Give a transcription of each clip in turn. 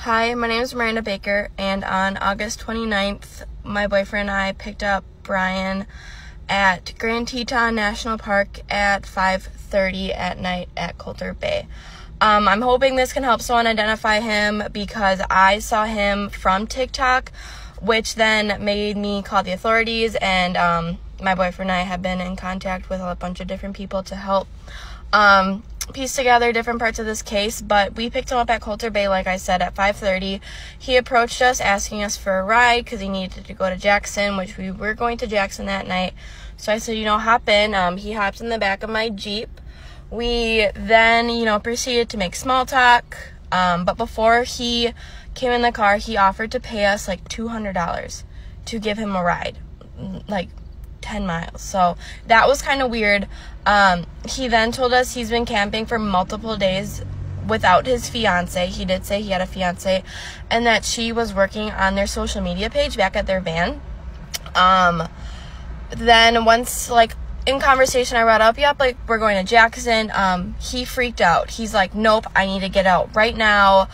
Hi, my name is Miranda Baker, and on August 29th, my boyfriend and I picked up Brian at Grand Teton National Park at 5:30 at night at Colter Bay. Um, I'm hoping this can help someone identify him because I saw him from TikTok, which then made me call the authorities. And um, my boyfriend and I have been in contact with a bunch of different people to help. Um, piece together different parts of this case, but we picked him up at Colter Bay, like I said, at 5:30. He approached us asking us for a ride because he needed to go to Jackson, which we were going to Jackson that night. So I said, you know, hop in. Um, he hops in the back of my Jeep. We then, you know, proceeded to make small talk. Um, but before he came in the car, he offered to pay us like $200 to give him a ride. Like 10 miles. So that was kind of weird. Um, he then told us he's been camping for multiple days without his fiance. He did say he had a fiance and that she was working on their social media page back at their van. Um, then once like in conversation I brought up, yep, like we're going to Jackson. Um, he freaked out. He's like, nope, I need to get out right now.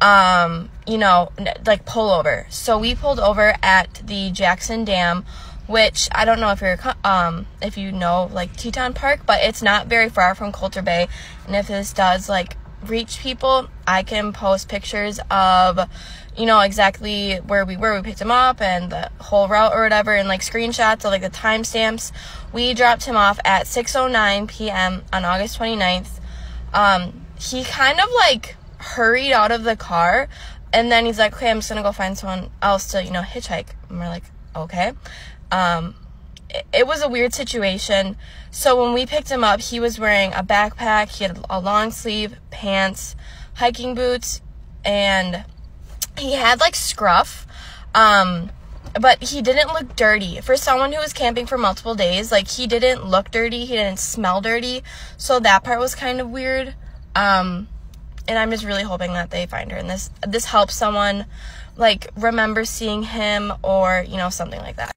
Um, you know, like pull over. So we pulled over at the Jackson Dam which I don't know if you're um if you know like Teton Park, but it's not very far from Colter Bay. And if this does like reach people, I can post pictures of you know exactly where we were. We picked him up and the whole route or whatever, and like screenshots of like the timestamps. We dropped him off at 6:09 p.m. on August 29th. Um, he kind of like hurried out of the car, and then he's like, "Okay, I'm just gonna go find someone else to you know hitchhike." And we're like, "Okay." Um, it, was a weird situation. So when we picked him up, he was wearing a backpack, he had a long sleeve, pants, hiking boots, and he had like scruff. Um, but he didn't look dirty. For someone who was camping for multiple days, like he didn't look dirty, he didn't smell dirty. So that part was kind of weird. Um, and I'm just really hoping that they find her and this this helps someone like remember seeing him or, you know, something like that.